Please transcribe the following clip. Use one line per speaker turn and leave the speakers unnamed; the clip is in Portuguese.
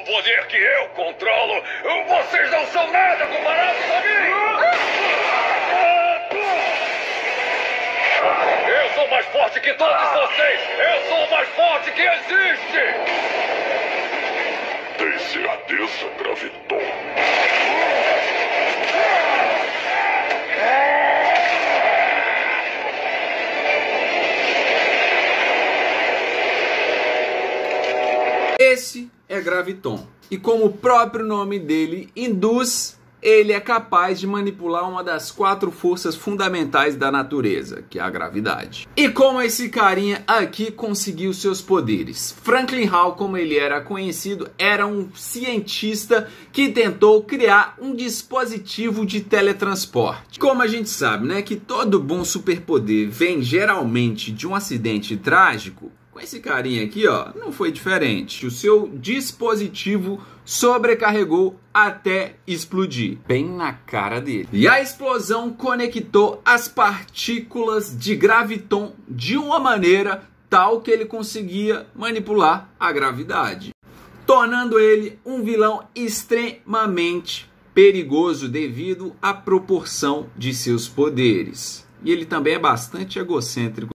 o poder que eu controlo, vocês não são nada comparados a mim! Eu sou mais forte que todos vocês! Eu sou o mais forte que existe!
Tem certeza, Graviton?
Esse é Graviton. E como o próprio nome dele induz, ele é capaz de manipular uma das quatro forças fundamentais da natureza, que é a gravidade. E como esse carinha aqui conseguiu seus poderes? Franklin Hall, como ele era conhecido, era um cientista que tentou criar um dispositivo de teletransporte. Como a gente sabe, né, que todo bom superpoder vem geralmente de um acidente trágico, com esse carinha aqui, ó, não foi diferente. O seu dispositivo sobrecarregou até explodir, bem na cara dele. E a explosão conectou as partículas de graviton de uma maneira tal que ele conseguia manipular a gravidade, tornando ele um vilão extremamente perigoso devido à proporção de seus poderes. E ele também é bastante egocêntrico.